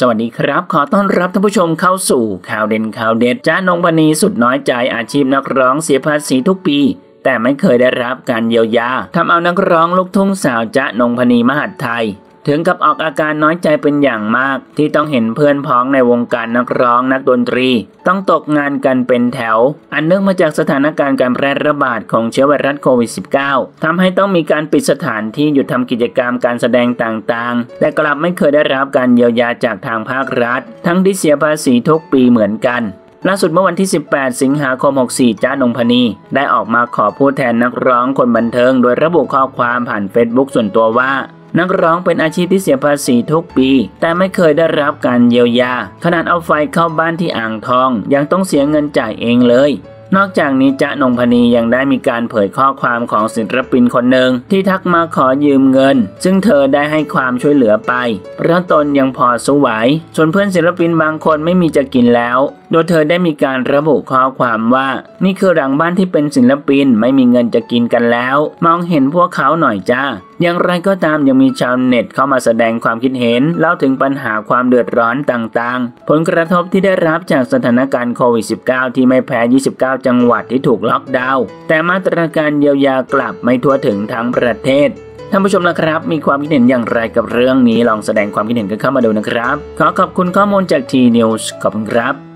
สวัสดีครับ ขอต้อนรับท่านผู้ชมเข้าสู่ข่าวเด่นข่าวเด็ดจ้านงพนีสุดน้อยใจอาชีพนักร้องเสียภาษีทุกปี แต่ไม่เคยได้รับการเยียวยาทำเอานักร้องลูกทุ่งสาวจ้านงพนีมหัดไทย ถึงกับออกอาการน้อยใจเป็นอย่างมาก ที่ต้องเห็นเพื่อนพ้องในวงการนักร้องนักดนตรี ต้องตกงานกันเป็นแถว อันเนื่องมาจากสถานการณ์การแพร่ระบาดของเชื้อไวรัสโควิด -19 ทำให้ต้องมีการปิดสถานที่หยุดทำกิจกรรมการแสดงต่างๆ แต่กลับไม่เคยได้รับการเยียวยาจากทางภาครัฐ ทั้งที่เสียภาษีทุกปีเหมือนกันล่าสุดเมื่อวันที่ 18 สิงหาคม 64 จ้านงพนี ได้ออกมาขอพูดแทนนักร้องคนบันเทิง โดยระบุข้อความผ่านเฟซบุ๊กส่วนตัวว่า นักร้องเป็นอาชีพที่เสียภาษีทุกปี แต่ไม่เคยได้รับการเยียวยา ขนาดเอาไฟเข้าบ้านที่อ่างทอง ยังต้องเสียเงินจ่ายเองเลย นอกจากนี้จ๊ะนงพนียังได้มีการเผยข้อความของศิลปินคนหนึ่งที่ทักมาขอยืมเงิน ซึ่งเธอได้ให้ความช่วยเหลือไปเพราะตนยังพอสู้ไหวส่วนเพื่อนศิลปินบางคนไม่มีจะกินแล้ว โดยเธอได้มีการระบุข้อความว่า นี่คือหลังบ้านที่เป็นศิลปินไม่มีเงินจะกินกันแล้ว มองเห็นพวกเขาหน่อยจ้าอย่างไรก็ตามยังมีชาวเน็ตเข้ามาแสดงความคิดเห็นเล่าถึงปัญหาความเดือดร้อนต่างๆ ผลกระทบที่ได้รับจากสถานการณ์โควิด -19 ที่ไม่แพ้ 29จังหวัดที่ถูกล็อกดาวน์แต่มาตรการเยียวยากลับไม่ทั่วถึงทั้งประเทศท่านผู้ชมนะครับ มีความคิดเห็นอย่างไรกับเรื่องนี้ลองแสดงความคิดเห็นกันเข้ามาดูนะครับ ขอขอบคุณข้อมูลจากทีนิวส์ขอบคุณครับ